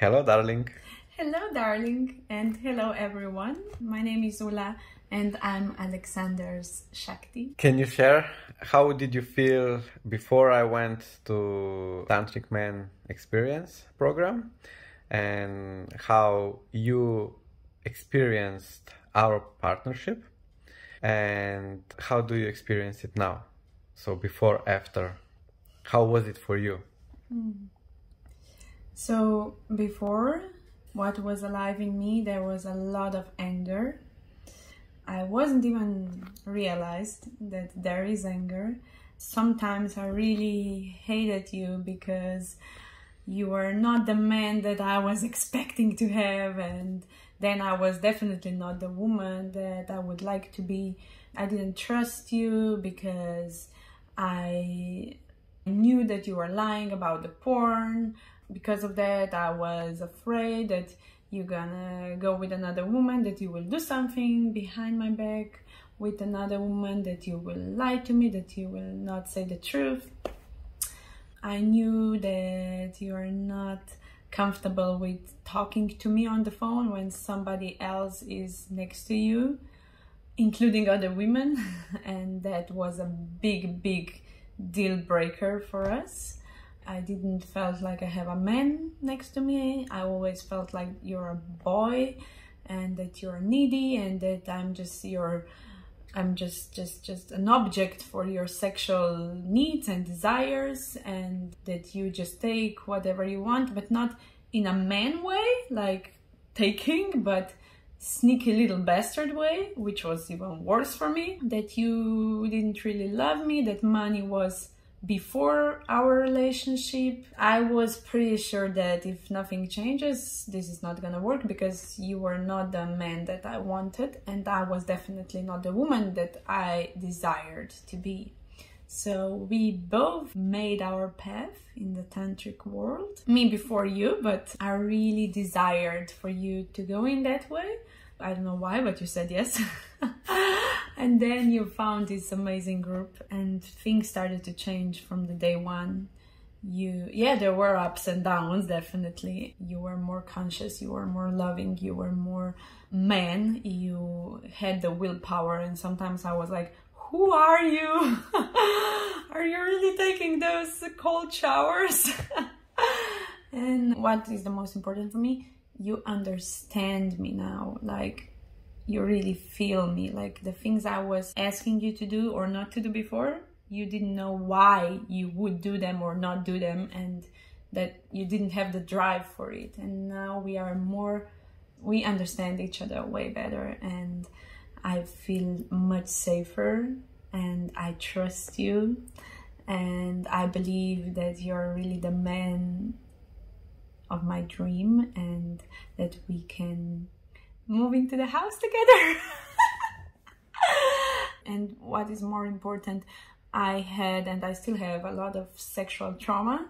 Hello, darling. Hello, darling, and hello, everyone. My name is Ula, and I'm Aleksander's Shakti. Can you share how did you feel before I went to Tantric Man Experience program, and how you experienced our partnership, and how do you experience it now? So before, after, how was it for you? Hmm. So, before, what was alive in me, there was a lot of anger. I wasn't even realized that there is anger. Sometimes I really hated you because you were not the man that I was expecting to have, and then I was definitely not the woman that I would like to be. I didn't trust you because I knew that you were lying about the porn. Because of that, I was afraid that you're gonna go with another woman, that you will do something behind my back with another woman, that you will lie to me, that you will not say the truth. I knew that you are not comfortable with talking to me on the phone when somebody else is next to you, including other women, and that was a big, big deal breaker for us. I didn't felt like I have a man next to me. I always felt like you're a boy and that you're needy and that I'm just your I'm just just just an object for your sexual needs and desires and that you just take whatever you want but not in a man way like taking but sneaky little bastard way which was even worse for me that you didn't really love me that money was before our relationship, I was pretty sure that if nothing changes, this is not gonna work because you were not the man that I wanted, and I was definitely not the woman that I desired to be. So we both made our path in the tantric world. Me before you, but I really desired for you to go in that way. I don't know why, but you said yes. and then you found this amazing group and things started to change from the day one you yeah there were ups and downs definitely you were more conscious you were more loving you were more man you had the willpower and sometimes i was like who are you? Are you really taking those cold showers? And what is the most important for me? You understand me now. Like you really feel me. Like the things i was asking you to do or not to do before you didn't know why you would do them or not do them and that you didn't have the drive for it. And now we are more we understand each other way better and i feel much safer and i trust you and i believe that you're really the man of my dream and that we can move into the house together. and what is more important, I had and I still have a lot of sexual trauma.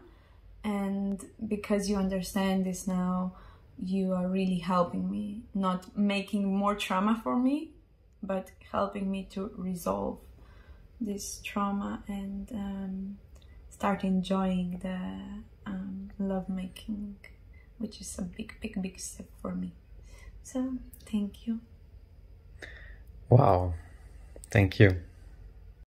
And because you understand this now, you are really helping me, not making more trauma for me, but helping me to resolve this trauma and um, start enjoying the um, love making, which is a big, big, big step for me. So, thank you. Wow. Thank you.